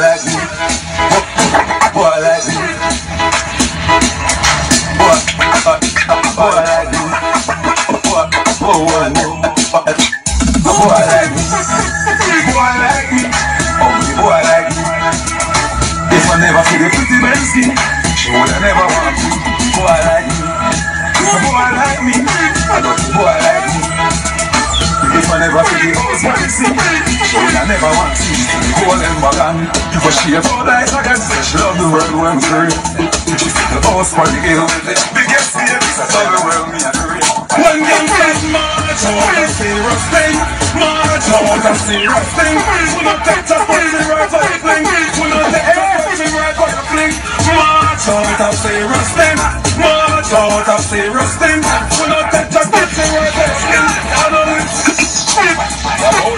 like me, boy like me, boy, boy like me, boy, boy, boy, boy like me, boy like me, oh boy like me. If I never see the pretty man skin, she woulda never want me. Boy like me, boy like me, boy like me. If I never see the husband sing, she woulda never want to see the golden wagon. But she a so like a gun, she love the world when free. She see the house for the hill, the biggest babies, I love the world me and the real. One young says march out and serious thing, march out and serious thing. We not take just for serious thing, we not take right for the fling. March out and serious thing, march out and serious thing. We not take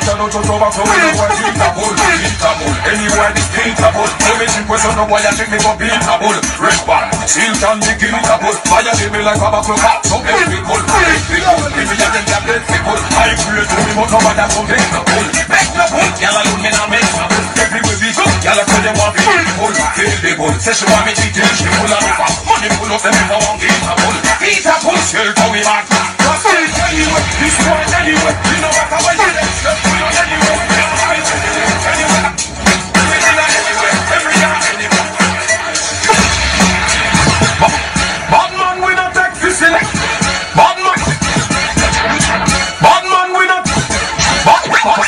about a lot of over so we know what beatable, beatable. Anywhere this beatable. No think question no boy I think me go beatable. Red one, still can be beatable. Fire me like a pop, so every people, people. If you them tablet people, I create to me but no bull. Make no bull, y'all alone me not make no bull. Everywhere we go, y'all a tell them want bull, feel the bull. Say she want me to teach me full of me fast. Money full of them never want beatable. Beatable, still to me back. Just this one anyway. You know what I want Bad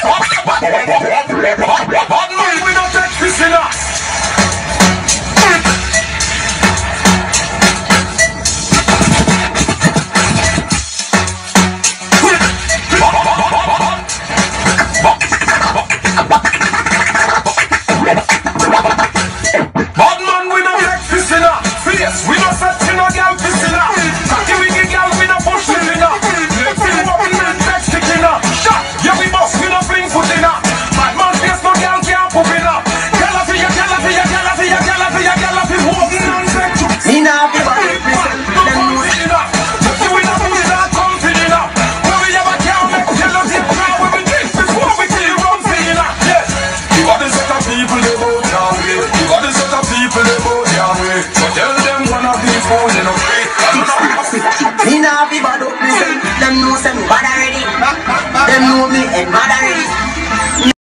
man, we no take this in a face. We no set in a gal piss in. Me nah be bad represent them know say me bad already. Them know me and mad already